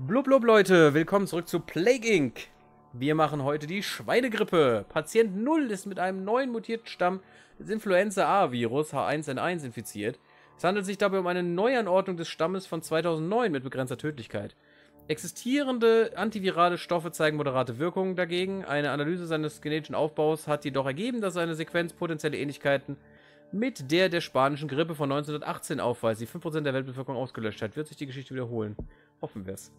Blub, blub, Leute, willkommen zurück zu Plague Inc. Wir machen heute die Schweinegrippe. Patient 0 ist mit einem neuen mutierten Stamm des Influenza-A-Virus H1N1 infiziert. Es handelt sich dabei um eine Neuanordnung des Stammes von 2009 mit begrenzter Tödlichkeit. Existierende antivirale Stoffe zeigen moderate Wirkungen dagegen. Eine Analyse seines genetischen Aufbaus hat jedoch ergeben, dass seine Sequenz potenzielle Ähnlichkeiten mit der der spanischen Grippe von 1918 aufweist, die 5% der Weltbevölkerung ausgelöscht hat. Wird sich die Geschichte wiederholen? Hoffen wir es.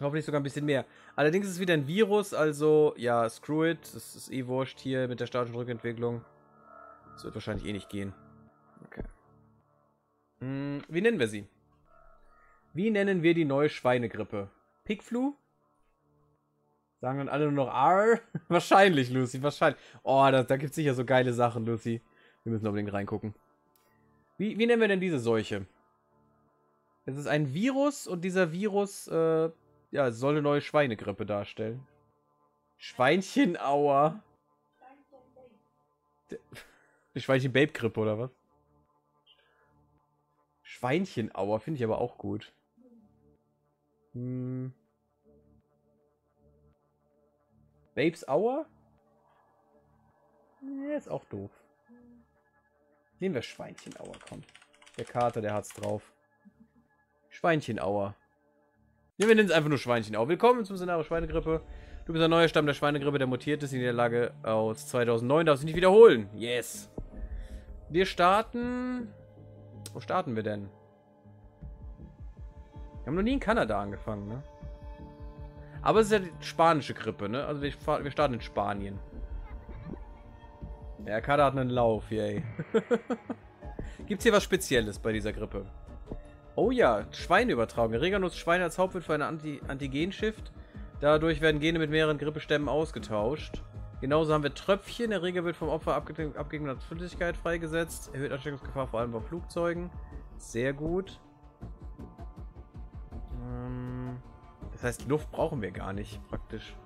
Hoffentlich sogar ein bisschen mehr. Allerdings ist es wieder ein Virus, also ja, screw it. Das ist eh wurscht hier mit der statischen Rückentwicklung. Das wird wahrscheinlich eh nicht gehen. Okay. Hm, wie nennen wir sie? Wie nennen wir die neue Schweinegrippe? Pigflu? Sagen dann alle nur noch R? wahrscheinlich, Lucy, wahrscheinlich. Oh, da, da gibt es sicher so geile Sachen, Lucy. Wir müssen unbedingt reingucken. Wie, wie nennen wir denn diese Seuche? Es ist ein Virus und dieser Virus äh, ja, soll eine neue Schweinegrippe darstellen. Schweinchenauer. Schweinchen-Babe-Grippe oder was? Schweinchenauer finde ich aber auch gut. Hm. Babes Auer? Ja, ist auch doof. Nehmen wir Schweinchenauer, komm. Der Kater, der hat's drauf. Schweinchenauer. Ne, wir nennen es einfach nur Schweinchenauer. Willkommen zum Szenario Schweinegrippe. Du bist ein neuer Stamm der Schweinegrippe, der mutiert ist in der Lage aus 2009. Darfst du nicht wiederholen. Yes. Wir starten... Wo starten wir denn? Wir haben noch nie in Kanada angefangen, ne? Aber es ist ja die spanische Grippe, ne? Also wir, starten in Spanien. Ja, Kader hat einen Lauf, yay. Gibt's hier was Spezielles bei dieser Grippe? Oh ja, Schweineübertragung. Erreger nutzt Schweine als Hauptwirt für eine Anti Antigen-Shift. Dadurch werden Gene mit mehreren Grippestämmen ausgetauscht. Genauso haben wir Tröpfchen. Erreger wird vom Opfer abgegebener Flüssigkeit freigesetzt. Erhöht Ansteckungsgefahr vor allem bei Flugzeugen. Sehr gut. Ähm, das heißt, Luft brauchen wir gar nicht, praktisch.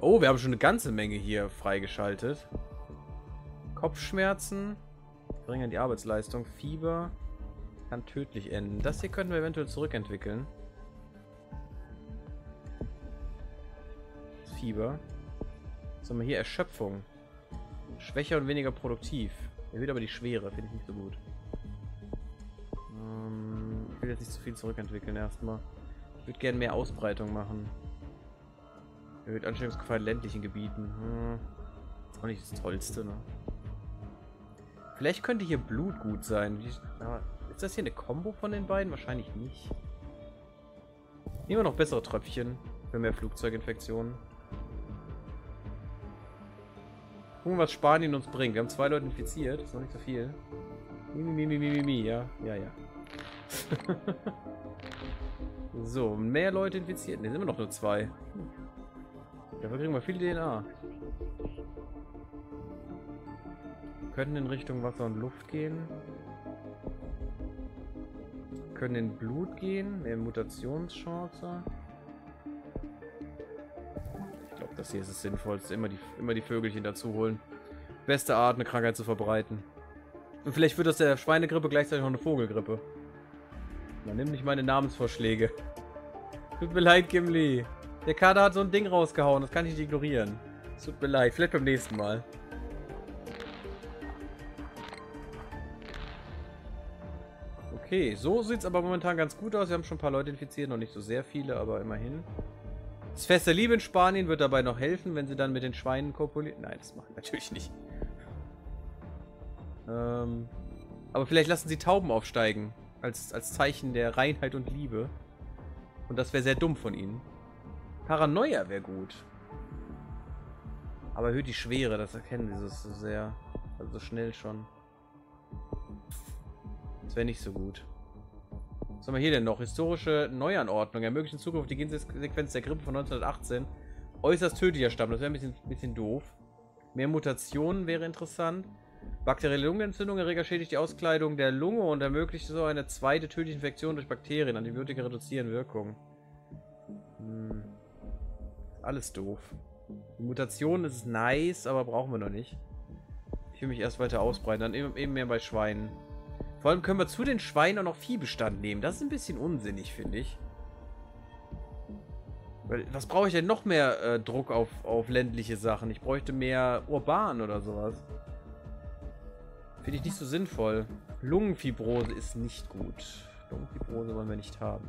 Oh, wir haben schon eine ganze Menge hier freigeschaltet. Kopfschmerzen. Bringen die Arbeitsleistung. Fieber. Kann tödlich enden. Das hier könnten wir eventuell zurückentwickeln. Fieber. Was haben wir hier? Erschöpfung. Schwächer und weniger produktiv. Erhöht aber die Schwere. Finde ich nicht so gut. Ähm, ich will jetzt nicht zu viel zurückentwickeln erstmal. Ich würde gerne mehr Ausbreitung machen. Erhöht Ansteckungsgefahr in ländlichen Gebieten. Hm. Ist auch nicht das Tollste, ne? Vielleicht könnte hier Blut gut sein. Wie, ah, ist das hier eine Combo von den beiden? Wahrscheinlich nicht. Nehmen wir noch bessere Tröpfchen für mehr Flugzeuginfektionen. Gucken, was Spanien uns bringt. Wir haben zwei Leute infiziert. Ist noch nicht so viel. Mimi, mimi, mimi, mi, ja. Ja, ja. so, mehr Leute infiziert. Ne, sind wir noch nur zwei. Dafür kriegen wir viel DNA. Wir können in Richtung Wasser und Luft gehen können in Blut gehen. Mehr Mutationschance. Ich glaube, das hier ist das Sinnvollste. Immer die, immer die Vögelchen dazu holen. Beste Art, eine Krankheit zu verbreiten. Und vielleicht wird das der Schweinegrippe gleichzeitig noch eine Vogelgrippe. Dann nimm nicht meine Namensvorschläge. Tut mir leid, Gimli. Der Kader hat so ein Ding rausgehauen, das kann ich nicht ignorieren. Tut mir leid, vielleicht beim nächsten Mal. Okay, so sieht es aber momentan ganz gut aus. Wir haben schon ein paar Leute infiziert, noch nicht so sehr viele, aber immerhin. Das Fest der Liebe in Spanien wird dabei noch helfen, wenn sie dann mit den Schweinen kopulieren. Nein, das machen wir natürlich nicht. Ähm, aber vielleicht lassen sie Tauben aufsteigen. Als, als Zeichen der Reinheit und Liebe. Und das wäre sehr dumm von ihnen. Paranoia wäre gut. Aber erhöht die Schwere, das erkennen sie so sehr. Also so schnell schon. Das wäre nicht so gut. Was haben wir hier denn noch? Historische Neuanordnung. Ermöglichen Zugriff auf die Gensequenz der Grippe von 1918. Äußerst tödlicher Stamm. Das wäre ein bisschen, bisschen doof. Mehr Mutationen wäre interessant. Bakterielle Lungenentzündung. Erreger schädigt die Auskleidung der Lunge und ermöglicht so eine zweite tödliche Infektion durch Bakterien. Antibiotika reduzieren Wirkung. Hm. Alles doof. Die Mutation ist nice, aber brauchen wir noch nicht. Ich will mich erst weiter ausbreiten. Dann eben, eben mehr bei Schweinen. Vor allem können wir zu den Schweinen auch noch Viehbestand nehmen. Das ist ein bisschen unsinnig, finde ich. Was brauche ich denn noch mehr äh, Druck auf, auf ländliche Sachen? Ich bräuchte mehr urban oder sowas. Finde ich nicht so sinnvoll. Lungenfibrose ist nicht gut. Lungenfibrose wollen wir nicht haben.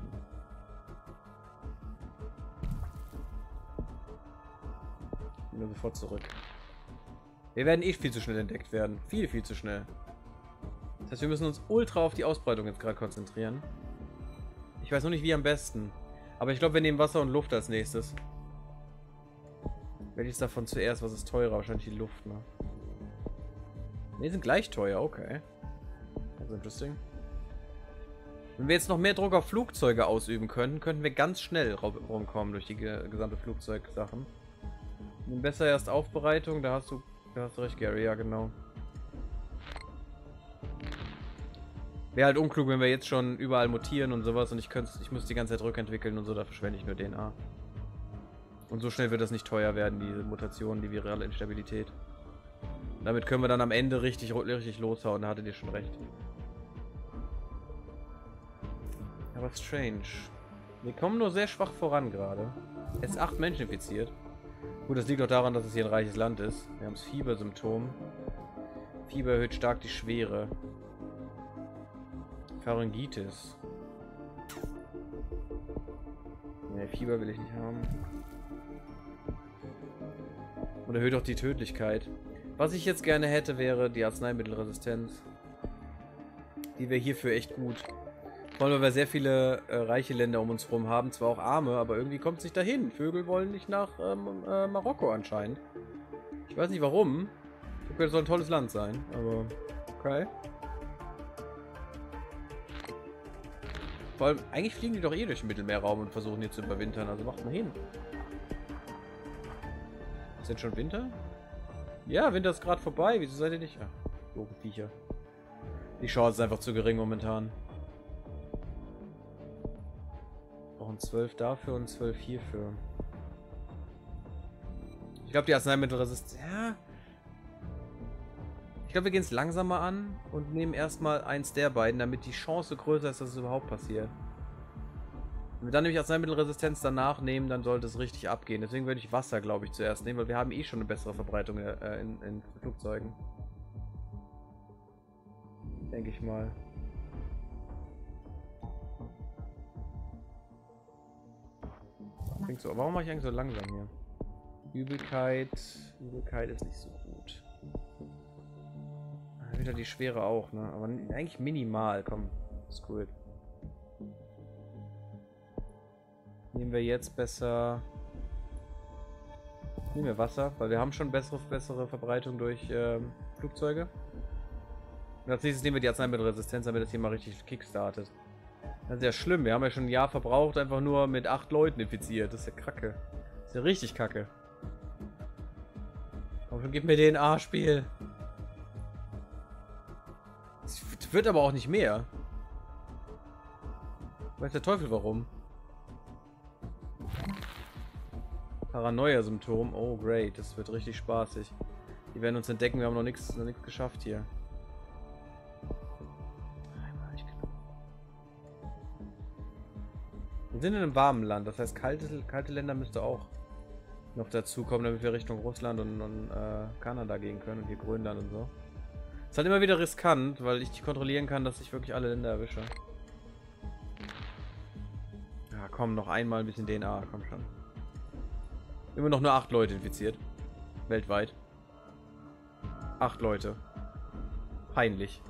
Ich bin nur sofort zurück. Wir werden eh viel zu schnell entdeckt werden. Viel, viel zu schnell. Das heißt, wir müssen uns ultra auf die Ausbreitung jetzt gerade konzentrieren. Ich weiß noch nicht, wie am besten. Aber ich glaube, wir nehmen Wasser und Luft als nächstes. Welches davon zuerst? Was ist teurer? Wahrscheinlich die Luft, ne? Ne, sind gleich teuer, okay. That's interesting. Wenn wir jetzt noch mehr Druck auf Flugzeuge ausüben könnten, könnten wir ganz schnell rumkommen durch die gesamte Flugzeugsachen. Besser erst Aufbereitung, da hast du, da hast du recht, Gary, ja genau. Wäre halt unklug, wenn wir jetzt schon überall mutieren und sowas und ich könnte ich muss die ganze Zeit rückentwickeln und so, da verschwende ich nur DNA. Und so schnell wird das nicht teuer werden, diese Mutation, die virale Instabilität. Damit können wir dann am Ende richtig, richtig loshauen, da hattet ihr schon recht. Aber strange. Wir kommen nur sehr schwach voran gerade. Es ist acht Menschen infiziert. Gut, das liegt auch daran, dass es hier ein reiches Land ist. Wir haben das Fiebersymptom. Fieber erhöht stark die Schwere. Pharyngitis. Ne, Fieber will ich nicht haben. Und erhöht auch die Tödlichkeit. Was ich jetzt gerne hätte, wäre die Arzneimittelresistenz. Die wäre hierfür echt gut. Vor allem, weil wir sehr viele äh, reiche Länder um uns herum haben. Zwar auch arme, aber irgendwie kommt es nicht dahin. Vögel wollen nicht nach ähm, äh, Marokko anscheinend. Ich weiß nicht warum. Das soll ein tolles Land sein, aber okay. Vor allem, eigentlich fliegen die doch eh durch den Mittelmeerraum und versuchen hier zu überwintern. Also macht mal hin. Ist denn schon Winter? Ja, Winter ist gerade vorbei. Wieso seid ihr nicht... Ach, doofe Viecher. Die Chance ist einfach zu gering momentan. Brauchen 12 dafür und 12 hierfür. Ich glaube, die Arzneimittelresistenz... Ja... Ich glaube, wir gehen es langsamer an und nehmen erstmal eins der beiden, damit die Chance größer ist, dass es überhaupt passiert. Wenn wir dann nämlich Arzneimittelresistenz danach nehmen, dann sollte es richtig abgehen. Deswegen würde ich Wasser, glaube ich, zuerst nehmen, weil wir haben eh schon eine bessere Verbreitung äh, in, in Flugzeugen. Denke ich mal. So, warum mache ich eigentlich so langsam hier? Übelkeit. Übelkeit ist nicht so gut. Wieder die Schwere auch, ne? Aber eigentlich minimal. Komm, ist cool. Nehmen wir jetzt besser... Nehmen wir Wasser, weil wir haben schon bessere, bessere Verbreitung durch ähm, Flugzeuge. Und als nächstes nehmen wir die Arzneimittelresistenz, damit das hier mal richtig kickstartet. Das ist ja schlimm. Wir haben ja schon ein Jahr verbraucht, einfach nur mit acht Leuten infiziert. Das ist ja kacke. Das ist ja richtig kacke. Komm schon, gib mir den A-Spiel. Wird aber auch nicht mehr. Weiß der Teufel warum. Paranoia-Symptom. Oh, great. Das wird richtig spaßig. Die werden uns entdecken. Wir haben noch nichts noch geschafft hier. Wir sind in einem warmen Land. Das heißt, kalte, kalte Länder müsste auch noch dazu kommen, damit wir Richtung Russland und, und äh, Kanada gehen können. Und hier Grönland und so. Ist halt immer wieder riskant, weil ich nicht kontrollieren kann, dass ich wirklich alle Länder erwische. Ja, komm, noch einmal ein bisschen DNA, komm schon. Immer noch nur acht Leute infiziert. Weltweit. Acht Leute. Peinlich.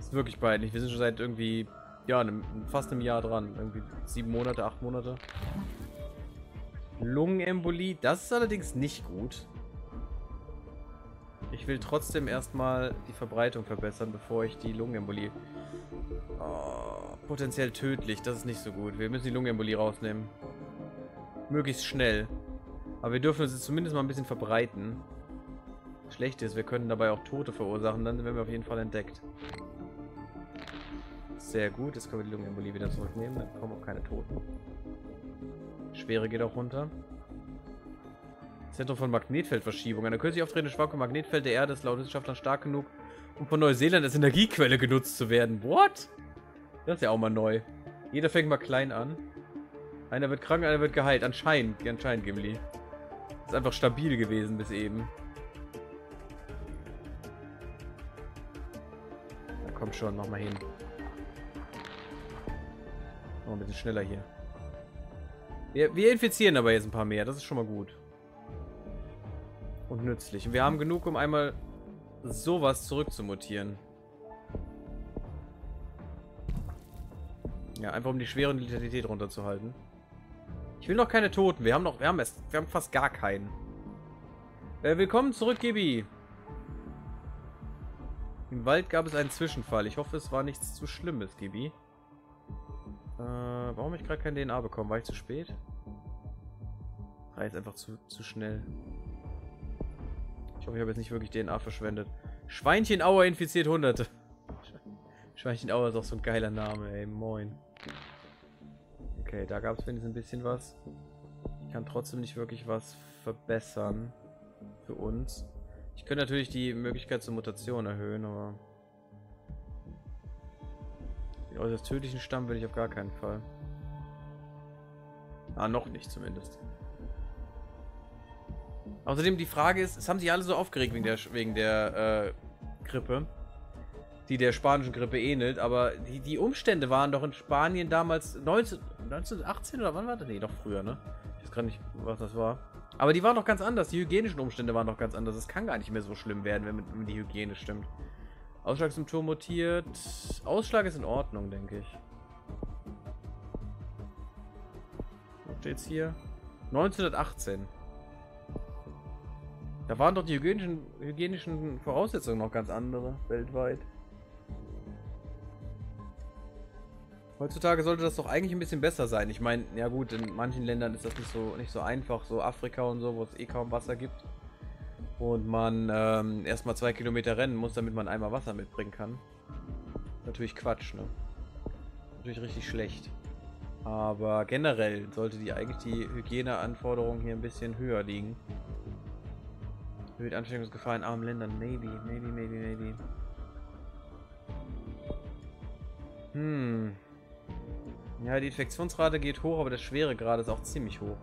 ist wirklich peinlich. Wir sind schon seit irgendwie, ja, einem, fast einem Jahr dran. Irgendwie sieben Monate, acht Monate. Lungenembolie, das ist allerdings nicht gut. Ich will trotzdem erstmal die Verbreitung verbessern, bevor ich die Lungenembolie... Oh, potenziell tödlich, das ist nicht so gut. Wir müssen die Lungenembolie rausnehmen. Möglichst schnell. Aber wir dürfen uns zumindest mal ein bisschen verbreiten. Schlecht ist, wir können dabei auch Tote verursachen, dann werden wir auf jeden Fall entdeckt. Sehr gut, jetzt können wir die Lungenembolie wieder zurücknehmen, dann kommen auch keine Toten. Schwere geht auch runter. Zentrum von Magnetfeldverschiebung. Eine kürzlich auftretende Schwankung Magnetfeld der Erde ist laut Wissenschaftlern stark genug, um von Neuseeland als Energiequelle genutzt zu werden. What? Das ist ja auch mal neu. Jeder fängt mal klein an. Einer wird krank, einer wird geheilt. Anscheinend, anscheinend, Gimli. Ist einfach stabil gewesen bis eben. Na komm schon, mach mal hin. Noch ein bisschen schneller hier. Wir, wir infizieren aber jetzt ein paar mehr. Das ist schon mal gut. Und nützlich. Wir haben genug, um einmal sowas zurückzumutieren. Ja, einfach um die schwere Letalität runterzuhalten. Ich will noch keine Toten. Wir haben noch, wir haben es, wir haben fast gar keinen. Äh, willkommen zurück, Gibi. Im Wald gab es einen Zwischenfall. Ich hoffe, es war nichts zu Schlimmes, Gibi. Äh, warum habe ich gerade kein DNA bekommen? War ich zu spät? War jetzt einfach zu, zu schnell. Ich hoffe, ich habe jetzt nicht wirklich DNA verschwendet. Schweinchenauer infiziert Hunderte. Schweinchenauer ist auch so ein geiler Name, ey. Moin. Okay, da gab es wenigstens ein bisschen was. Ich kann trotzdem nicht wirklich was verbessern. Für uns. Ich könnte natürlich die Möglichkeit zur Mutation erhöhen, aber... Den äußerst tödlichen Stamm will ich auf gar keinen Fall. Ah, noch nicht zumindest. Außerdem die Frage ist, es haben sich alle so aufgeregt wegen der, wegen der äh, Grippe, die der spanischen Grippe ähnelt, aber die, die Umstände waren doch in Spanien damals 19, 1918 oder wann war das? Nee, doch früher, ne? Ich weiß gar nicht, was das war. Aber die waren doch ganz anders, die hygienischen Umstände waren doch ganz anders. Es kann gar nicht mehr so schlimm werden, wenn, wenn die Hygiene stimmt. Ausschlagssymptom mutiert. Ausschlag ist in Ordnung, denke ich. Was steht's hier? 1918. Da waren doch die hygienischen, hygienischen Voraussetzungen noch ganz andere weltweit. Heutzutage sollte das doch eigentlich ein bisschen besser sein. Ich meine, ja gut, in manchen Ländern ist das nicht so nicht so einfach, so Afrika und so, wo es eh kaum Wasser gibt. Und man ähm, erstmal zwei Kilometer rennen muss, damit man einmal Wasser mitbringen kann. Natürlich Quatsch, ne? Natürlich richtig schlecht. Aber generell sollte die eigentlich die Hygieneanforderung hier ein bisschen höher liegen. Erhöht Ansteckungsgefahr in armen Ländern. Maybe, maybe, maybe, maybe. Hm. Ja, die Infektionsrate geht hoch, aber der Schweregrad ist auch ziemlich hoch.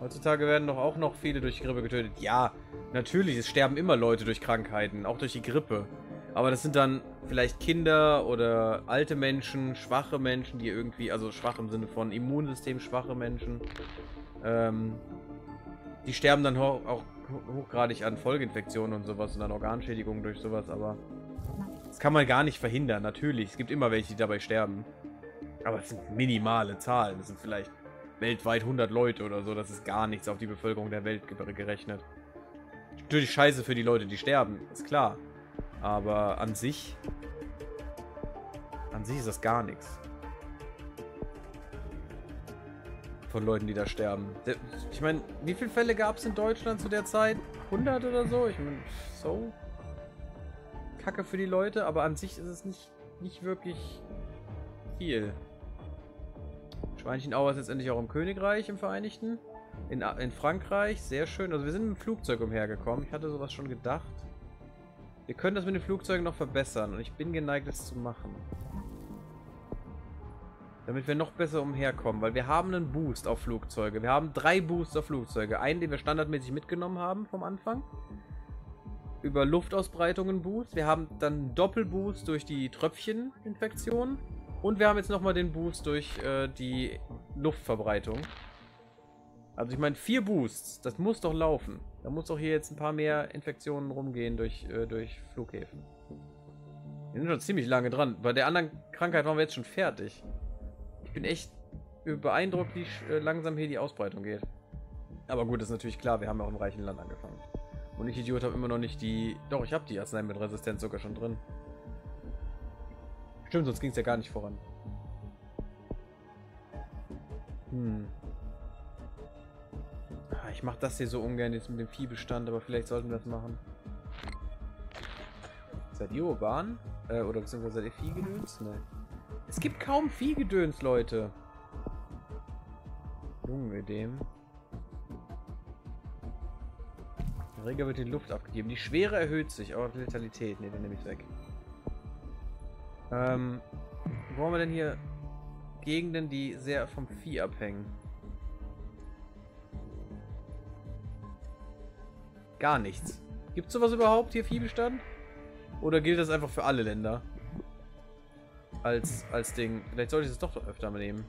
Heutzutage werden doch auch noch viele durch Grippe getötet. Ja, natürlich, es sterben immer Leute durch Krankheiten, auch durch die Grippe. Aber das sind dann vielleicht Kinder oder alte Menschen, schwache Menschen, die irgendwie, also schwach im Sinne von Immunsystem schwache Menschen, ähm, die sterben dann auch, auch hochgradig an Folgeinfektionen und sowas und an Organschädigungen durch sowas, aber das kann man gar nicht verhindern, natürlich. Es gibt immer welche, die dabei sterben. Aber es sind minimale Zahlen. Das sind vielleicht weltweit 100 Leute oder so. Das ist gar nichts auf die Bevölkerung der Welt gerechnet. Natürlich scheiße für die Leute, die sterben, ist klar. Aber an sich... An sich ist das gar nichts. Von Leuten, die da sterben. Ich meine, wie viele Fälle gab es in Deutschland zu der Zeit? 100 oder so? Ich meine, so... Kacke für die Leute, aber an sich ist es nicht, nicht wirklich viel. Schweinchenauer ist jetzt endlich auch im Königreich, im Vereinigten. In, in Frankreich, sehr schön. Also wir sind mit dem Flugzeug umhergekommen. Ich hatte sowas schon gedacht. Wir können das mit den Flugzeugen noch verbessern und ich bin geneigt, das zu machen. Damit wir noch besser umherkommen, weil wir haben einen Boost auf Flugzeuge. Wir haben drei Boosts auf Flugzeuge. Einen, den wir standardmäßig mitgenommen haben vom Anfang über Luftausbreitungen Boost. Wir haben dann Doppelboost durch die Tröpfcheninfektion. Und wir haben jetzt nochmal den Boost durch äh, die Luftverbreitung. Also ich meine, vier Boosts, das muss doch laufen. Da muss doch hier jetzt ein paar mehr Infektionen rumgehen durch, äh, durch Flughäfen. Wir sind schon ziemlich lange dran. Bei der anderen Krankheit waren wir jetzt schon fertig. Bin echt beeindruckt, wie äh, langsam hier die Ausbreitung geht. Aber gut, ist natürlich klar, wir haben ja auch im reichen Land angefangen. Und ich Idiot habe immer noch nicht die... Doch, ich habe die Arzneimittelresistenz sogar schon drin. Stimmt, sonst ging es ja gar nicht voran. Hm. Ah, ich mache das hier so ungern jetzt mit dem Viehbestand, aber vielleicht sollten wir das machen. Seid ihr urban? Äh, oder beziehungsweise seid ihr Viehgedöns? Nein. Es gibt kaum Viehgedöns, Leute. Junge, dem. Träger wird in Luft abgegeben. Die Schwere erhöht sich, aber die Letalität. Ne, den nehme ich weg. Ähm, wo haben wir denn hier Gegenden, die sehr vom Vieh abhängen. Gar nichts. Gibt es sowas überhaupt hier, Viehbestand? Oder gilt das einfach für alle Länder? Als, als Ding. Vielleicht sollte ich es doch öfter mal nehmen.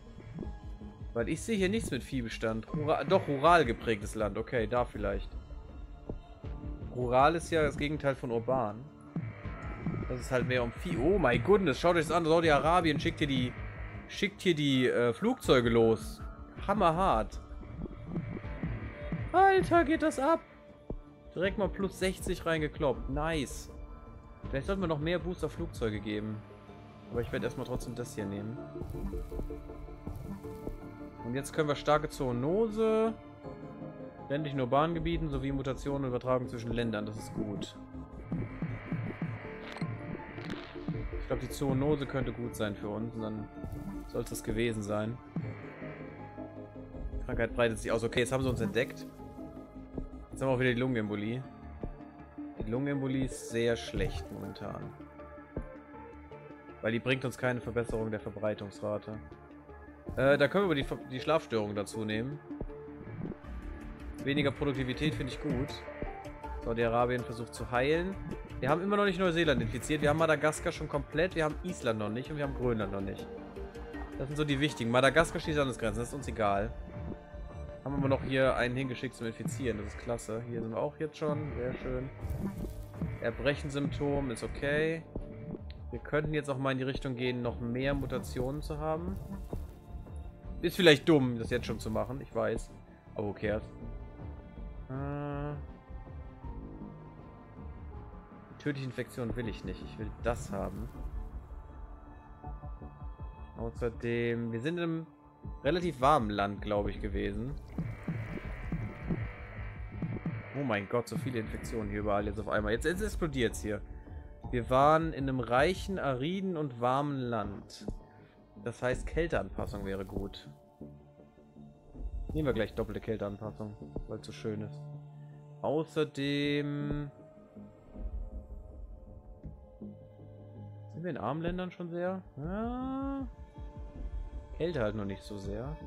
Weil ich sehe hier nichts mit Viehbestand. Rural, doch, rural geprägtes Land. Okay, da vielleicht. Rural ist ja das Gegenteil von urban. Das ist halt mehr um Vieh. Oh mein Gott, schaut euch das an. Saudi-Arabien schickt hier die, schickt hier die äh, Flugzeuge los. Hammerhart. Alter, geht das ab. Direkt mal plus 60 reingekloppt. Nice. Vielleicht sollten wir noch mehr Booster-Flugzeuge geben. Aber ich werde erstmal trotzdem das hier nehmen. Und jetzt können wir starke Zoonose, ländlichen urbanen Gebieten sowie Mutationen und Übertragung zwischen Ländern. Das ist gut. Ich glaube, die Zoonose könnte gut sein für uns. Und dann soll es das gewesen sein. Krankheit breitet sich aus. Okay, jetzt haben sie uns entdeckt. Jetzt haben wir auch wieder die Lungenembolie. Die Lungenembolie ist sehr schlecht momentan. Weil die bringt uns keine Verbesserung der Verbreitungsrate. Äh, da können wir die, die Schlafstörung dazu nehmen. Weniger Produktivität finde ich gut. Saudi-Arabien versucht zu heilen. Wir haben immer noch nicht Neuseeland infiziert. Wir haben Madagaskar schon komplett. Wir haben Island noch nicht und wir haben Grönland noch nicht. Das sind so die wichtigen. Madagaskar schließt Landesgrenzen. Das ist uns egal. Haben wir noch hier einen hingeschickt zum Infizieren. Das ist klasse. Hier sind wir auch jetzt schon. Sehr schön. Erbrechensymptom ist okay. Wir könnten jetzt auch mal in die Richtung gehen, noch mehr Mutationen zu haben. Ist vielleicht dumm, das jetzt schon zu machen. Ich weiß. Aber cares? Äh, tödliche Infektion will ich nicht. Ich will das haben. Außerdem, wir sind in einem relativ warmen Land, glaube ich, gewesen. Oh mein Gott, so viele Infektionen hier überall jetzt auf einmal. Jetzt, jetzt explodiert es hier. Wir waren in einem reichen, ariden und warmen Land. Das heißt, Kälteanpassung wäre gut. Nehmen wir gleich doppelte Kälteanpassung, weil es so schön ist. Außerdem... Sind wir in armen Ländern schon sehr? Ja, Kälte halt noch nicht so sehr.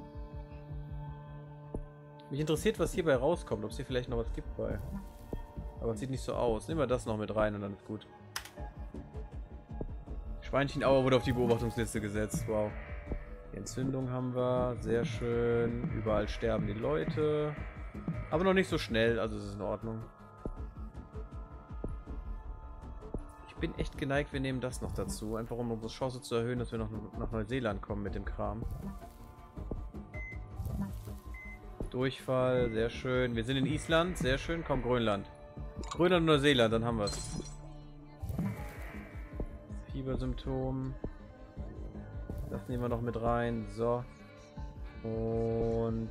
Mich interessiert, was hierbei rauskommt. Ob es hier vielleicht noch was gibt bei. Aber es sieht nicht so aus. Nehmen wir das noch mit rein und dann ist gut. Schweinchenauer wurde auf die Beobachtungsliste gesetzt. Wow. Die Entzündung haben wir. Sehr schön. Überall sterben die Leute. Aber noch nicht so schnell. Also es ist in Ordnung. Ich bin echt geneigt, wir nehmen das noch dazu. Einfach um unsere Chance zu erhöhen, dass wir noch nach Neuseeland kommen mit dem Kram. Durchfall, sehr schön. Wir sind in Island, sehr schön. Komm, Grönland. Grönland und Neuseeland, dann haben wir es. Fiebersymptom. Das nehmen wir noch mit rein. So. Und...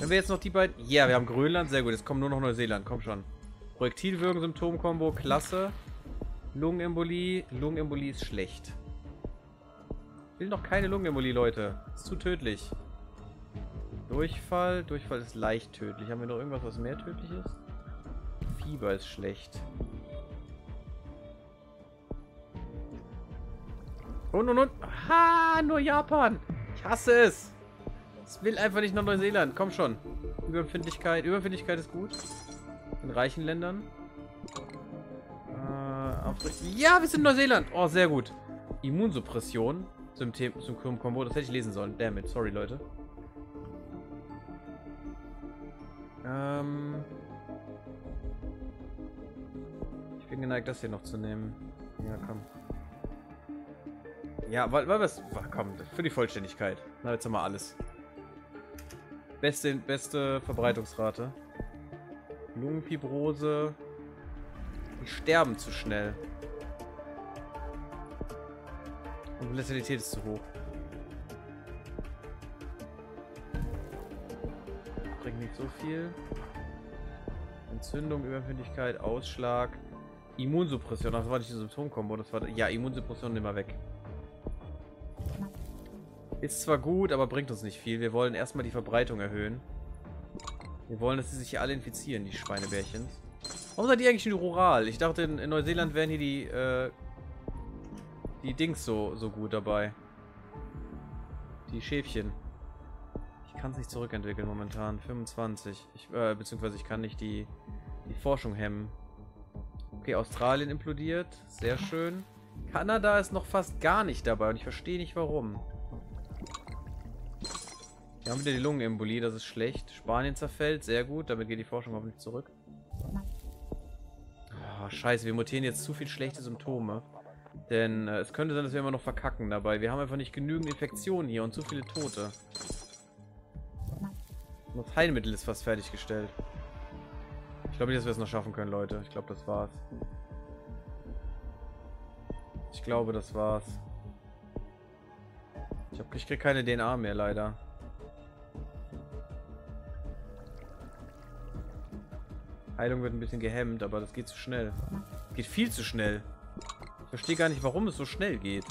Äh, wir jetzt noch die beiden... Ja, wir haben Grönland. Sehr gut. Jetzt kommen nur noch Neuseeland. Komm schon. Projektilwirken-Symptom-Kombo. Klasse. Lungenembolie. Lungenembolie ist schlecht. Ich will noch keine Lungenembolie, Leute. Ist zu tödlich. Durchfall. Durchfall ist leicht tödlich. Haben wir noch irgendwas, was mehr tödlich ist? Fieber ist schlecht. Und, und, und. Ha, nur Japan. Ich hasse es. Es will einfach nicht nach Neuseeland. Komm schon. Überempfindlichkeit. Überempfindlichkeit ist gut. In reichen Ländern. Äh, ja, wir sind in Neuseeland. Oh, sehr gut. Immunsuppression. Symptom, Symptom-Kombo. Das hätte ich lesen sollen. Damit. Sorry, Leute. Ähm... bin geneigt, das hier noch zu nehmen. Ja, komm. Ja, weil, weil was. Komm, für die Vollständigkeit. Na, jetzt haben wir alles. Beste, beste Verbreitungsrate. Lungenfibrose. Die sterben zu schnell. Und Volatilität ist zu hoch. Bringt nicht so viel. Entzündung, Überempfindlichkeit, Ausschlag. Immunsuppression, das war nicht die Symptomkombo, das war. Ja, Immunsuppression nehmen wir weg. Ist zwar gut, aber bringt uns nicht viel. Wir wollen erstmal die Verbreitung erhöhen. Wir wollen, dass sie sich hier alle infizieren, die Schweinebärchens. Warum seid ihr eigentlich nur rural? Ich dachte, in, in Neuseeland wären hier die, äh, die Dings so, so gut dabei. Die Schäfchen. Ich kann es nicht zurückentwickeln momentan. 25. Ich, äh, beziehungsweise ich kann nicht die, die Forschung hemmen. Okay, Australien implodiert. Sehr schön. Kanada ist noch fast gar nicht dabei und ich verstehe nicht warum. Wir haben wieder die Lungenembolie, das ist schlecht. Spanien zerfällt, sehr gut. Damit geht die Forschung hoffentlich zurück. Oh, scheiße, wir mutieren jetzt zu viel schlechte Symptome. Denn äh, es könnte sein, dass wir immer noch verkacken dabei. Wir haben einfach nicht genügend Infektionen hier und zu viele Tote. Das Heilmittel ist fast fertiggestellt. Ich glaube nicht, dass wir es noch schaffen können, Leute. Ich glaube, das war's. Ich glaube, das war's. Ich, hab, ich krieg keine DNA mehr, leider. Heilung wird ein bisschen gehemmt, aber das geht zu schnell. Geht viel zu schnell. Ich verstehe gar nicht, warum es so schnell geht.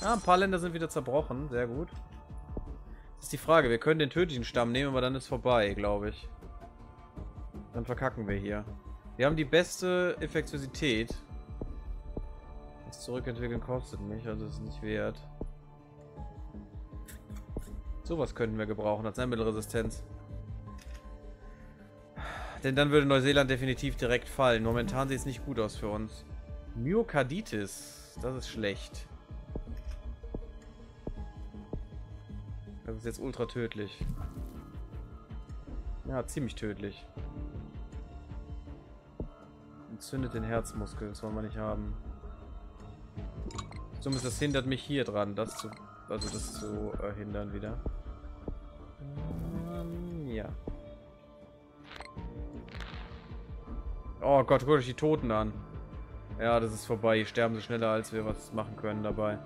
Ja, ein paar Länder sind wieder zerbrochen. Sehr gut. Das ist die Frage. Wir können den tödlichen Stamm nehmen, aber dann ist vorbei, glaube ich. Dann verkacken wir hier. Wir haben die beste Infektiosität. Das Zurückentwickeln kostet mich, also ist nicht wert. Sowas könnten wir gebrauchen als Arzneimittelresistenz. Denn dann würde Neuseeland definitiv direkt fallen. Momentan sieht es nicht gut aus für uns. Myokarditis. Das ist schlecht. Das ist jetzt ultra tödlich. Ja, ziemlich tödlich. Entzündet den Herzmuskel. Das wollen wir nicht haben. Zumindest das hindert mich hier dran, das zu, also das zu äh, hindern wieder. Ähm, ja. Oh Gott, guck euch die Toten an. Ja, das ist vorbei. Die sterben so schneller, als wir was machen können dabei.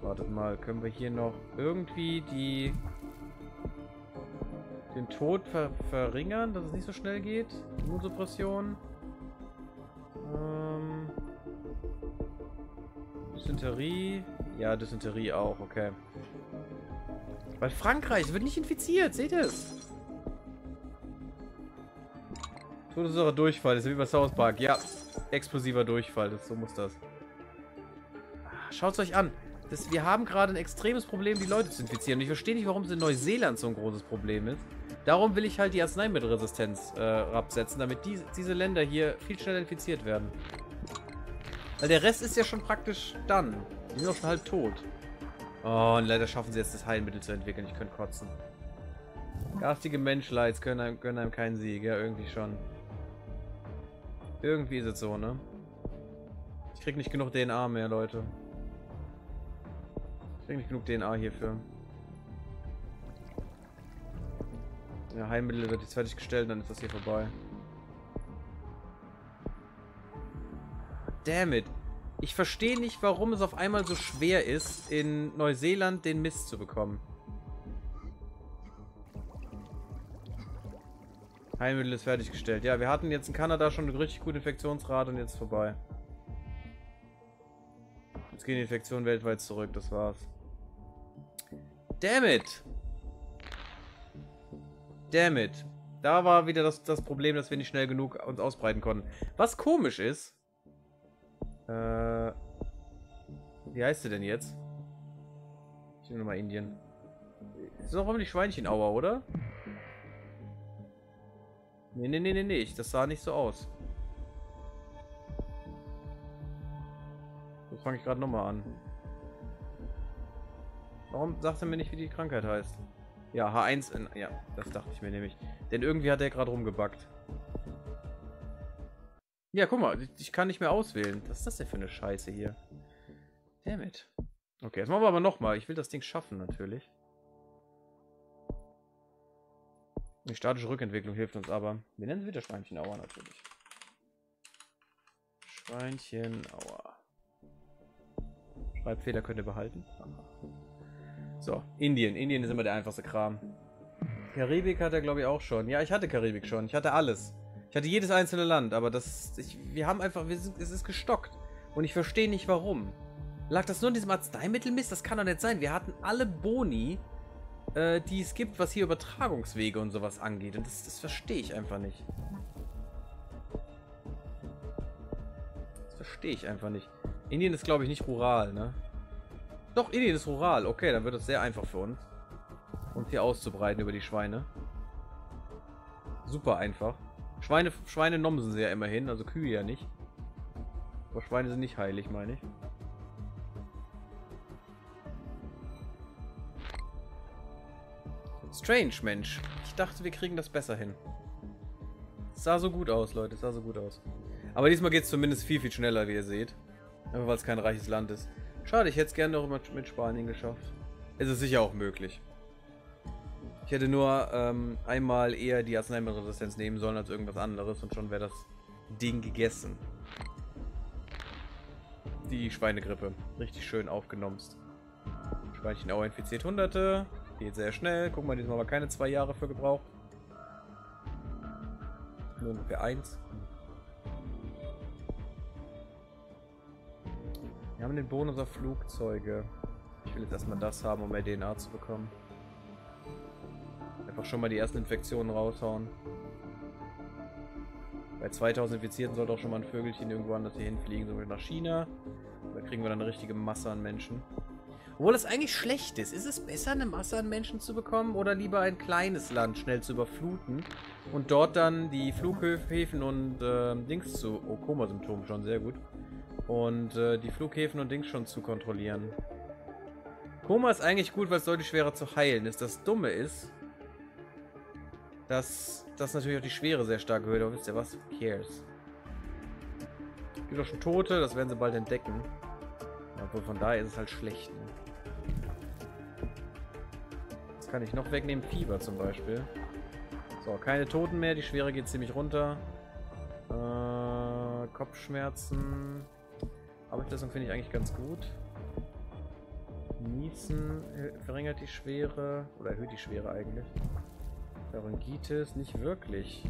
Wartet mal, können wir hier noch irgendwie die den Tod ver verringern, dass es nicht so schnell geht? Immunsuppression. Dysenterie. Ja, Dysenterie auch, okay. Weil Frankreich wird nicht infiziert, seht ihr es? Todesursache Durchfall, das ist wie bei South Park. Ja, explosiver Durchfall, das, so muss das. Schaut es euch an. Das, wir haben gerade ein extremes Problem, die Leute zu infizieren. Und ich verstehe nicht, warum es in Neuseeland so ein großes Problem ist. Darum will ich halt die Arzneimittelresistenz äh, absetzen, damit die, diese Länder hier viel schneller infiziert werden. Weil der Rest ist ja schon praktisch dann. Die sind auch schon halb tot. Oh, und leider schaffen sie jetzt das Heilmittel zu entwickeln. Ich könnte kotzen. Garstige Menschleits können einem, können einem keinen Sieg. Ja, irgendwie schon. Irgendwie ist es so, ne? Ich krieg nicht genug DNA mehr, Leute. Ich krieg nicht genug DNA hierfür. Ja, Heilmittel wird jetzt fertiggestellt, dann ist das hier vorbei. Damn it. Ich verstehe nicht, warum es auf einmal so schwer ist, in Neuseeland den Mist zu bekommen. Heilmittel ist fertiggestellt. Ja, wir hatten jetzt in Kanada schon eine richtig gute Infektionsrate und jetzt vorbei. Jetzt gehen die Infektionen weltweit zurück, das war's. Damn it! Damn it. Da war wieder das, das Problem, dass wir nicht schnell genug uns ausbreiten konnten. Was komisch ist. Äh. Wie heißt sie denn jetzt? Ich nehme nochmal Indien. Ist doch hoffentlich Schweinchenauer, oder? Nee, nee, nee, nee, nee. Das sah nicht so aus. Das fange ich gerade nochmal an. Warum sagt er mir nicht, wie die Krankheit heißt? Ja, H1 in... Ja, das dachte ich mir nämlich. Denn irgendwie hat er gerade rumgebackt. Ja, guck mal. Ich kann nicht mehr auswählen. Was ist das denn für eine Scheiße hier? Damit. Okay, jetzt machen wir aber nochmal. Ich will das Ding schaffen, natürlich. Die statische Rückentwicklung hilft uns aber. Wir nennen es wieder Schweinchenauer natürlich. Schweinchenauer. Schreibfehler könnt ihr behalten. So, Indien. Indien ist immer der einfachste Kram. Karibik hat er, glaube ich, auch schon. Ja, ich hatte Karibik schon. Ich hatte alles. Ich hatte jedes einzelne Land, aber das. Ich, wir haben einfach. Wir sind, es ist gestockt. Und ich verstehe nicht warum. Lag das nur in diesem Arzneimittelmist? Das kann doch nicht sein. Wir hatten alle Boni äh, die es gibt, was hier Übertragungswege und sowas angeht. Und das, das verstehe ich einfach nicht. verstehe ich einfach nicht. Indien ist, glaube ich, nicht rural, ne? Doch, Indien ist rural. Okay, dann wird es sehr einfach für uns. Uns hier auszubreiten über die Schweine. Super einfach. Schweine, Schweine nomsen sie ja immerhin, also Kühe ja nicht. Aber Schweine sind nicht heilig, meine ich. Strange, Mensch. Ich dachte, wir kriegen das besser hin. Sah so gut aus, Leute. Es sah so gut aus. Aber diesmal geht es zumindest viel, viel schneller, wie ihr seht. Einfach weil es kein reiches Land ist. Schade, ich hätte es gerne noch mit Spanien geschafft. Es ist sicher auch möglich. Ich hätte nur ähm, einmal eher die Arzneimittelresistenz nehmen sollen als irgendwas anderes und schon wäre das Ding gegessen. Die Schweinegrippe. Richtig schön aufgenommen. Schweinchen auch infiziert Hunderte. Geht sehr schnell. Guck mal, diesmal aber keine zwei Jahre für gebraucht. Nur ungefähr eins. Wir haben den Bonus auf Flugzeuge. Ich will jetzt erstmal das haben, um mehr DNA zu bekommen. Einfach schon mal die ersten Infektionen raushauen. Bei 2000 Infizierten sollte auch schon mal ein Vögelchen irgendwo anders hier hinfliegen, so nach China. Da kriegen wir dann eine richtige Masse an Menschen. Obwohl das eigentlich schlecht ist. Ist es besser, eine Masse an Menschen zu bekommen oder lieber ein kleines Land schnell zu überfluten und dort dann die Flughäfen und äh, Dings zu... Oh, Koma-Symptom schon, sehr gut. Und äh, die Flughäfen und Dings schon zu kontrollieren. Koma ist eigentlich gut, weil es deutlich schwerer zu heilen ist. Das Dumme ist, dass das natürlich auch die Schwere sehr stark erhöht. Aber wisst ihr was? Who cares? Gibt doch schon Tote, das werden sie bald entdecken. Obwohl von daher ist es halt schlecht. Ne? kann ich noch wegnehmen? Fieber zum Beispiel. So, keine Toten mehr. Die Schwere geht ziemlich runter. Äh, Kopfschmerzen. Arbeitslösung finde ich eigentlich ganz gut. Niesen verringert die Schwere. Oder erhöht die Schwere eigentlich. Laryngitis nicht wirklich.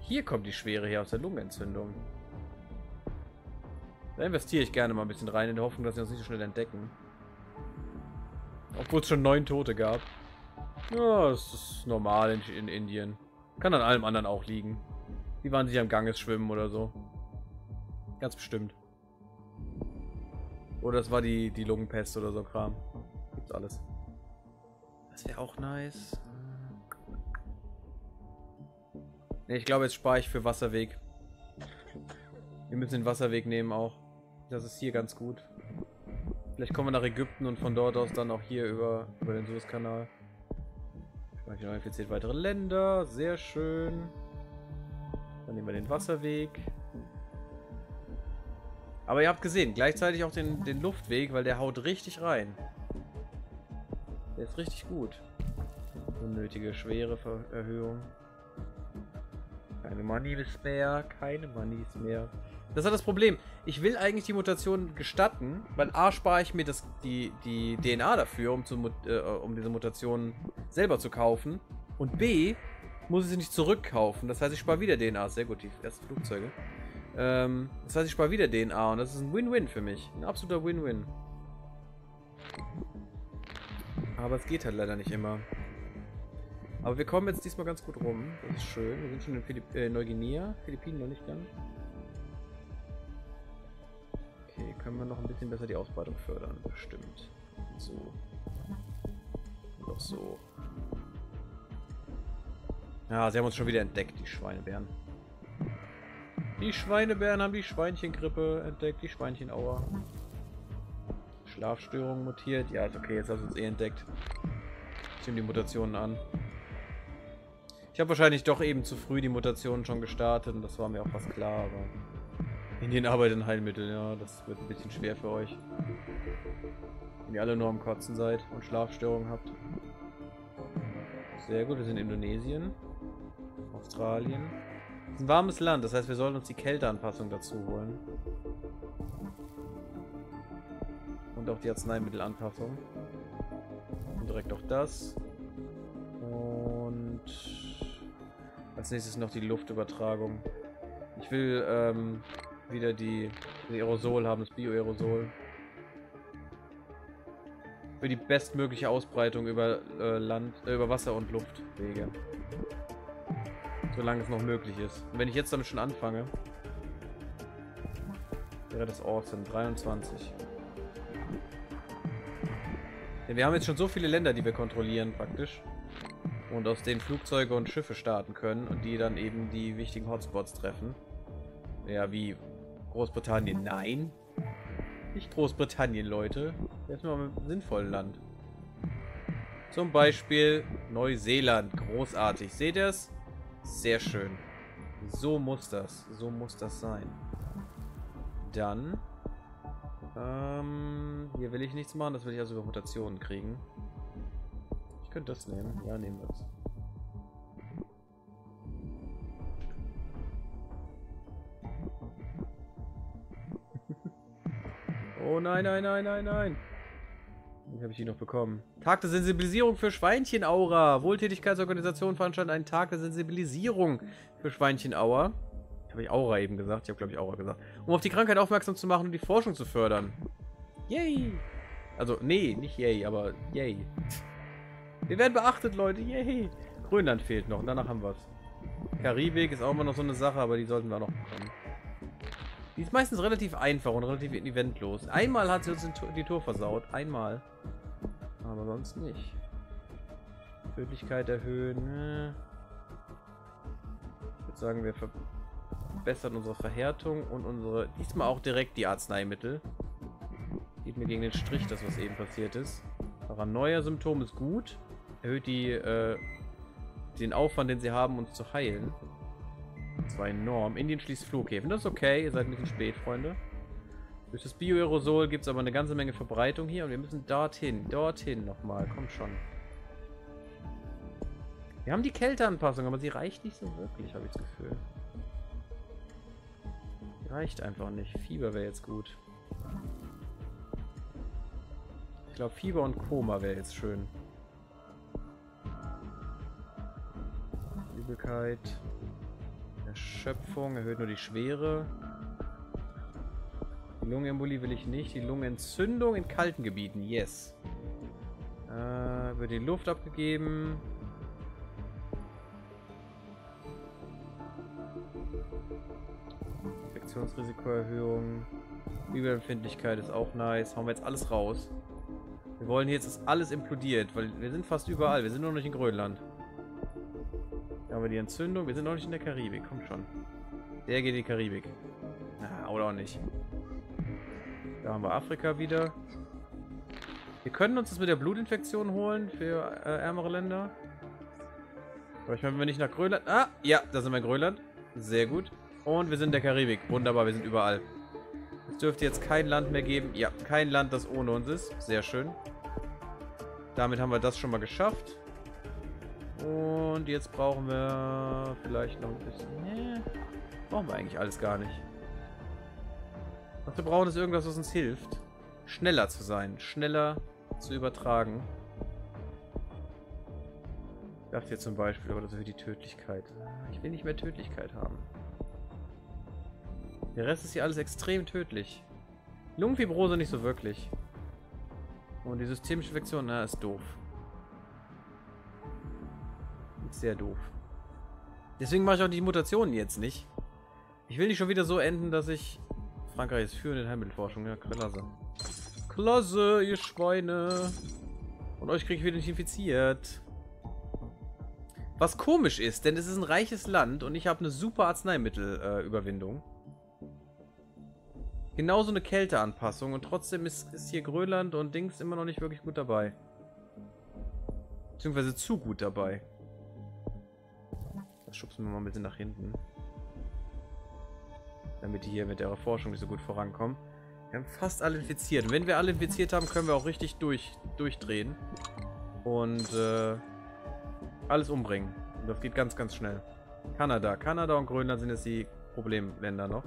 Hier kommt die Schwere her aus der Lungenentzündung. Da investiere ich gerne mal ein bisschen rein, in der Hoffnung, dass sie uns nicht so schnell entdecken. Obwohl es schon neun Tote gab. Ja, das ist normal in, in, Indien. Kann an allem anderen auch liegen. Die waren sich am Ganges schwimmen oder so. Ganz bestimmt. Oder es war die, die Lungenpest oder so Kram. Gibt's alles. Das wäre auch nice. Ich glaube, jetzt spare ich für Wasserweg. Wir müssen den Wasserweg nehmen auch. Das ist hier ganz gut. Vielleicht kommen wir nach Ägypten und von dort aus dann auch hier über, über den Suezkanal. Neu infiziert weitere Länder. Sehr schön. Dann nehmen wir den Wasserweg. Aber ihr habt gesehen, gleichzeitig auch den, den Luftweg, weil der haut richtig rein. Der ist richtig gut. Unnötige schwere Erhöhung. Keine Moneys mehr, keine Moneys mehr. Das ist das Problem. Ich will eigentlich die Mutation gestatten, weil A spare ich mir das, die, die DNA dafür, um, zu, äh, um diese Mutation selber zu kaufen. Und B muss ich sie nicht zurückkaufen. Das heißt, ich spare wieder DNA. Sehr gut, die ersten Flugzeuge. Ähm, das heißt, ich spare wieder DNA und das ist ein Win-Win für mich. Ein absoluter Win-Win. Aber es geht halt leider nicht immer. Aber wir kommen jetzt diesmal ganz gut rum. Das ist schön. Wir sind schon in Philipp äh, Neuguinea. Philippinen noch nicht ganz. Okay, können wir noch ein bisschen besser die Ausbreitung fördern. Bestimmt. So. Doch so. Ja, sie haben uns schon wieder entdeckt, die Schweinebären. Die Schweinebären haben die Schweinchengrippe entdeckt, die Schweinchenauer. Schlafstörung mutiert. Ja, ist okay, jetzt hast du uns eh entdeckt. Nehme die Mutationen an. Ich habe wahrscheinlich doch eben zu früh die Mutationen schon gestartet und das war mir auch fast klar, aber... Indien arbeitet in Heilmitteln, ja, das wird ein bisschen schwer für euch. Wenn ihr alle nur am Kotzen seid und Schlafstörungen habt. Sehr gut, wir sind in Indonesien. Australien. Das ist ein warmes Land, das heißt, wir sollten uns die Kälteanpassung dazu holen. Und auch die Arzneimittelanpassung. Und direkt auch das. Als nächstes noch die Luftübertragung. Ich will ähm, wieder die, die Aerosol haben, das Bio-Aerosol. Für die bestmögliche Ausbreitung über äh, Land, äh, über Wasser- und Luftwege. Solange es noch möglich ist. Und wenn ich jetzt damit schon anfange, Wäre das awesome. 23. Denn wir haben jetzt schon so viele Länder, die wir kontrollieren praktisch. Und aus denen Flugzeuge und Schiffe starten können und die dann eben die wichtigen Hotspots treffen. Ja, wie Großbritannien. Nein. Nicht Großbritannien, Leute. Jetzt mal mit einem sinnvollen Land. Zum Beispiel Neuseeland. Großartig. Seht ihr es? Sehr schön. So muss das. So muss das sein. Dann. Ähm, hier will ich nichts machen. Das will ich also über Mutationen kriegen. Könnte das nehmen. Ja, nehmen wir es. oh nein, nein, nein, nein, nein. Den habe ich die noch bekommen. Tag der Sensibilisierung für Schweinchenaura. Wohltätigkeitsorganisation veranstaltet einen Tag der Sensibilisierung für Schweinchenaura. Habe ich Aura eben gesagt? Ich habe, glaube ich, Aura gesagt. Um auf die Krankheit aufmerksam zu machen und die Forschung zu fördern. Yay! Also, nee, nicht yay, aber yay. Wir werden beachtet, Leute. Yay! Grönland fehlt noch danach haben wir es. Karibik ist auch immer noch so eine Sache, aber die sollten wir noch bekommen. Die ist meistens relativ einfach und relativ eventlos. Einmal hat sie uns die Tour versaut. Einmal. Aber sonst nicht. Tödlichkeit erhöhen. Ne. Ich würde sagen, wir verbessern unsere Verhärtung und unsere... Diesmal auch direkt die Arzneimittel. Geht mir gegen den Strich, das was eben passiert ist. Paranoia-Symptom ist gut. Erhöht die, äh, den Aufwand, den sie haben, uns zu heilen. Das war enorm. Indien schließt Flughäfen. Das ist okay. Ihr seid ein bisschen spät, Freunde. Durch das Bioaerosol gibt es aber eine ganze Menge Verbreitung hier. Und wir müssen dorthin. Dorthin nochmal. Komm schon. Wir haben die Kälteanpassung, aber sie reicht nicht so wirklich, habe ich das Gefühl. Die reicht einfach nicht. Fieber wäre jetzt gut. Ich glaube, Fieber und Koma wäre jetzt schön. Übelkeit. Erschöpfung erhöht nur die Schwere. Die Lungenembolie will ich nicht. Die Lungenentzündung in kalten Gebieten. Yes. Äh, wird die Luft abgegeben. Infektionsrisikoerhöhung. Überempfindlichkeit ist auch nice. Hauen wir jetzt alles raus. Wir wollen jetzt, dass alles implodiert, weil wir sind fast überall. Wir sind nur noch nicht in Grönland. Haben wir die Entzündung. Wir sind noch nicht in der Karibik. Kommt schon. Der geht in die Karibik. Na, oder auch nicht. Da haben wir Afrika wieder. Wir können uns das mit der Blutinfektion holen für äh, ärmere Länder. Aber ich meine, wenn wir nicht nach Grönland... Ah, ja, da sind wir in Grönland. Sehr gut. Und wir sind in der Karibik. Wunderbar, wir sind überall. Es dürfte jetzt kein Land mehr geben. Ja, kein Land, das ohne uns ist. Sehr schön. Damit haben wir das schon mal geschafft. Und jetzt brauchen wir vielleicht noch ein bisschen... Nee, brauchen wir eigentlich alles gar nicht. Was wir brauchen ist irgendwas, was uns hilft. Schneller zu sein. Schneller zu übertragen. Das hier zum Beispiel, aber das für die Tödlichkeit. Ich will nicht mehr Tödlichkeit haben. Der Rest ist hier alles extrem tödlich. Lungenfibrose nicht so wirklich. Und die systemische Infektion, na, ist doof sehr doof. Deswegen mache ich auch die Mutationen jetzt nicht. Ich will nicht schon wieder so enden, dass ich... Frankreich ist führend in Heilmittelforschung, ja, klasse. Klasse, ihr Schweine. Und euch kriege ich wieder nicht infiziert. Was komisch ist, denn es ist ein reiches Land und ich habe eine super Arzneimittelüberwindung. Äh, Genauso eine Kälteanpassung und trotzdem ist, ist hier Grönland und Dings immer noch nicht wirklich gut dabei. Beziehungsweise zu gut dabei. Das schubsen wir mal ein bisschen nach hinten. Damit die hier mit der Forschung nicht so gut vorankommen. Wir haben fast alle infiziert. Wenn wir alle infiziert haben, können wir auch richtig durch, durchdrehen. Und äh, alles umbringen. Und das geht ganz, ganz schnell. Kanada. Kanada und Grönland sind jetzt die Problemländer noch.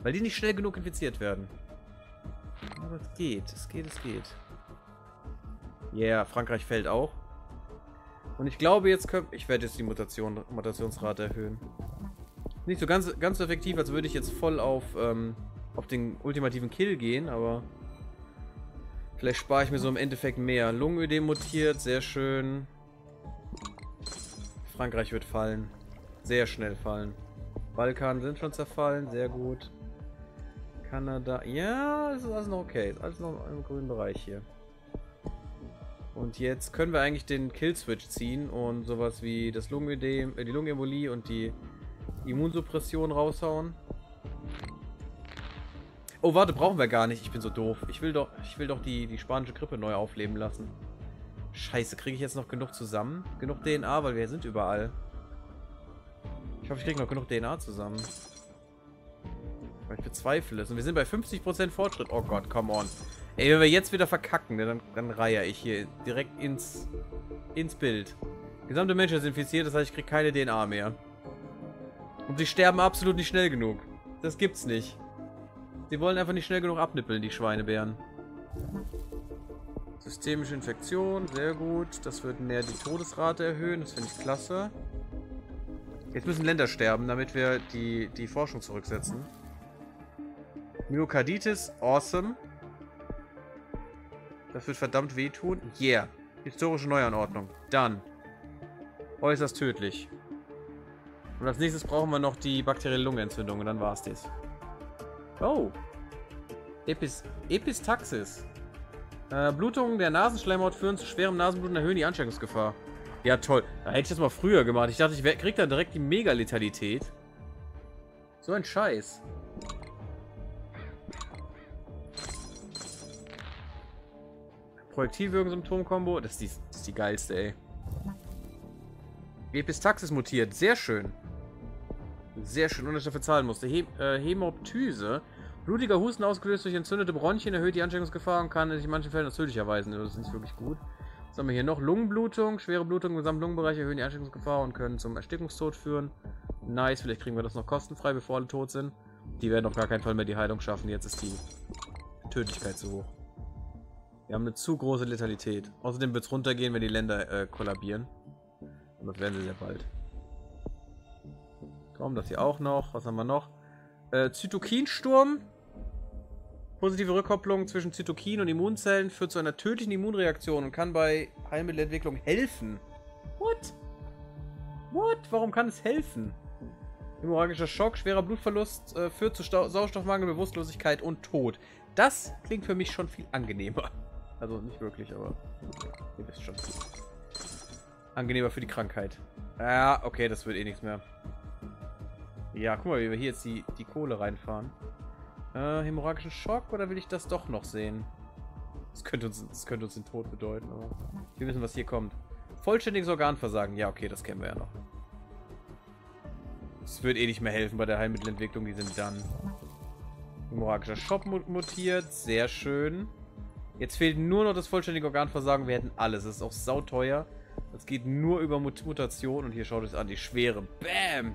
Weil die nicht schnell genug infiziert werden. Aber es geht, es geht, es geht. Ja, yeah, Frankreich fällt auch. Und ich glaube, jetzt können... Ich werde jetzt die Mutation, Mutationsrate erhöhen. Nicht so ganz, ganz effektiv, als würde ich jetzt voll auf, ähm, auf den ultimativen Kill gehen, aber... Vielleicht spare ich mir so im Endeffekt mehr. Lungenödem mutiert, sehr schön. Frankreich wird fallen. Sehr schnell fallen. Balkan sind schon zerfallen, sehr gut. Kanada. Ja, ist alles noch okay. Ist alles noch im grünen Bereich hier. Und jetzt können wir eigentlich den Kill-Switch ziehen und sowas wie das Lungenödem, äh, die Lungenembolie und die Immunsuppression raushauen. Oh, warte, brauchen wir gar nicht. Ich bin so doof. Ich will doch, ich will doch die, die spanische Grippe neu aufleben lassen. Scheiße, kriege ich jetzt noch genug zusammen? Genug DNA, weil wir sind überall. Ich hoffe, ich kriege noch genug DNA zusammen. Ich bezweifle es. Und wir sind bei 50% Fortschritt. Oh Gott, come on. Ey, wenn wir jetzt wieder verkacken, ne, dann, dann reihe ich hier direkt ins, ins Bild. Gesamte Menschheit ist infiziert, das heißt, ich kriege keine DNA mehr. Und sie sterben absolut nicht schnell genug. Das gibt's nicht. Sie wollen einfach nicht schnell genug abnippeln, die Schweinebären. Systemische Infektion, sehr gut. Das wird mehr die Todesrate erhöhen, das finde ich klasse. Jetzt müssen Länder sterben, damit wir die, die Forschung zurücksetzen. Myokarditis, awesome. Das wird verdammt wehtun. Yeah. Historische Neuanordnung. Dann. Äußerst tödlich. Und als nächstes brauchen wir noch die bakterielle Lungenentzündung und dann war's das. Oh. Epis Epistaxis. Äh, Blutungen der Nasenschleimhaut führen zu schwerem Nasenbluten und erhöhen die Ansteckungsgefahr. Ja, toll. Da hätte ich das mal früher gemacht. Ich dachte, ich krieg da direkt die Mega-Letalität. So ein Scheiß. Projektilwirken-Symptom-Kombo. Das, das, ist die geilste, ey. Epistaxis mutiert. Sehr schön. Sehr schön, dass ich dafür zahlen musste. He äh, Hämoptyse. Blutiger Husten ausgelöst durch entzündete Bronchien erhöht die Ansteckungsgefahr und kann sich in manchen Fällen als tödlich erweisen. Das ist nicht wirklich gut. Was haben wir hier noch? Lungenblutung. Schwere Blutung im gesamten Lungenbereich erhöhen die Ansteckungsgefahr und können zum Erstickungstod führen. Nice, vielleicht kriegen wir das noch kostenfrei, bevor alle tot sind. Die werden auf gar keinen Fall mehr die Heilung schaffen. Jetzt ist die Tödlichkeit zu hoch. Wir haben eine zu große Letalität. Außerdem wird es runtergehen, wenn die Länder äh, kollabieren. Und das werden sie sehr bald. Komm, das hier auch noch. Was haben wir noch? Äh, Zytokinsturm. Positive Rückkopplung zwischen Zytokin und Immunzellen führt zu einer tödlichen Immunreaktion und kann bei Heilmittelentwicklung helfen. What? What? Warum kann es helfen? Hämorrhagischer Schock, schwerer Blutverlust äh, führt zu Stau Sauerstoffmangel, Bewusstlosigkeit und Tod. Das klingt für mich schon viel angenehmer. Also nicht wirklich, aber ihr wisst schon. Angenehmer für die Krankheit. Ja, okay, das wird eh nichts mehr. Ja, guck mal, wie wir hier jetzt die, die Kohle reinfahren. Äh, hämorrhagischen Schock oder will ich das doch noch sehen? Das könnte uns, das könnte uns den Tod bedeuten, aber wir wissen, was hier kommt. Vollständiges Organversagen. Ja, okay, das kennen wir ja noch. Das wird eh nicht mehr helfen bei der Heilmittelentwicklung, die sind dann. Hämorrhagischer Schock mutiert, sehr schön. Jetzt fehlt nur noch das vollständige Organversagen. Wir hätten alles. Das ist auch sauteuer. Das geht nur über Mut Mutation. Und hier schaut es an, die Schwere. Bam!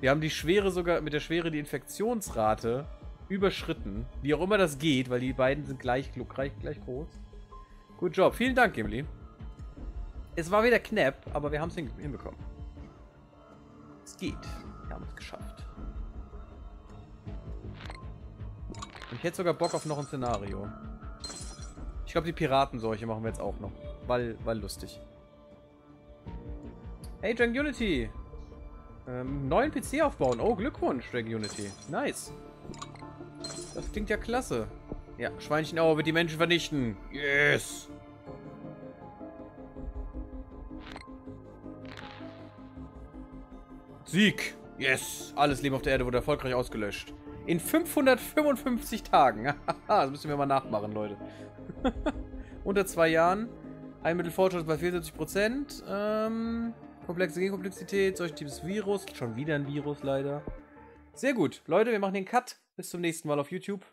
Wir haben die Schwere sogar, mit der Schwere die Infektionsrate überschritten. Wie auch immer das geht, weil die beiden sind gleich, gleich, gleich groß. Gut Job. Vielen Dank, Gimli. Es war wieder knapp, aber wir haben es hinbekommen. Es geht. Wir haben es geschafft. Und ich hätte sogar Bock auf noch ein Szenario. Ich glaube, die Piratenseuche machen wir jetzt auch noch. Weil, weil lustig. Hey, Drang Unity! Ähm, neuen PC aufbauen. Oh, Glückwunsch, Drang Unity. Nice. Das klingt ja klasse. Ja, Schweinchenauer wird die Menschen vernichten. Yes! Sieg! Yes! Alles Leben auf der Erde wurde erfolgreich ausgelöscht. In 555 Tagen. das müssen wir mal nachmachen, Leute. Unter zwei Jahren. Ein Mittelfortschritt bei 74%. Ähm, komplexe Genkomplexität, solche Types Virus. Schon wieder ein Virus, leider. Sehr gut. Leute, wir machen den Cut. Bis zum nächsten Mal auf YouTube.